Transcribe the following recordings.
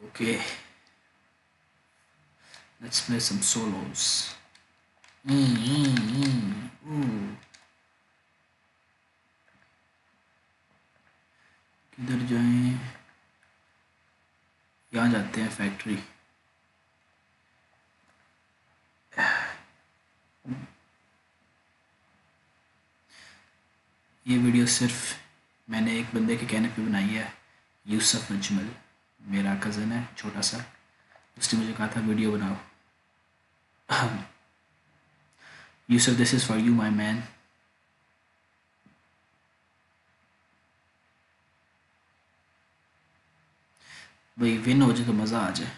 Okay, let's play some solos. Mm, mm, mm. Ooh. किधर जाएँ यहाँ जाते हैं फैक्ट्री ये वीडियो सिर्फ़ मैंने एक बंदे के कहने पे बनाई है यूसुफ अजमल मेरा कज़न है, छोटा सा। उसने मुझे कहा था, वीडियो बनाओ। Yusuf this is for you my man भाई विन हो जाए तो मज़ा आ जाए।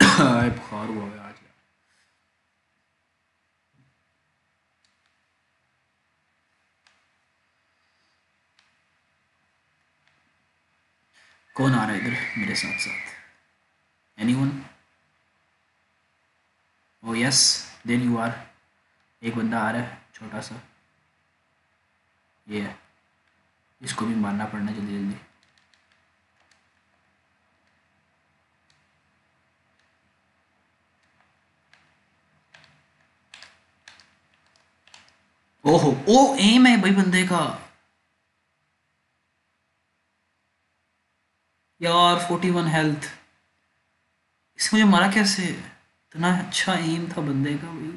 बुखार हुआ है आज कौन आ रहा है इधर मेरे साथ साथ anyone oh yes then you are एक बंदा आ रहा है, छोटा सा। ये है। इसको भी मारना पड़ना जल्दी जल्दी। ओहो, ओ, एम है भाई बंदे का। यार फोर्टी वन हेल्थ इससे मुझे मारा कैसे? इतना अच्छा एम था बंदे का भाई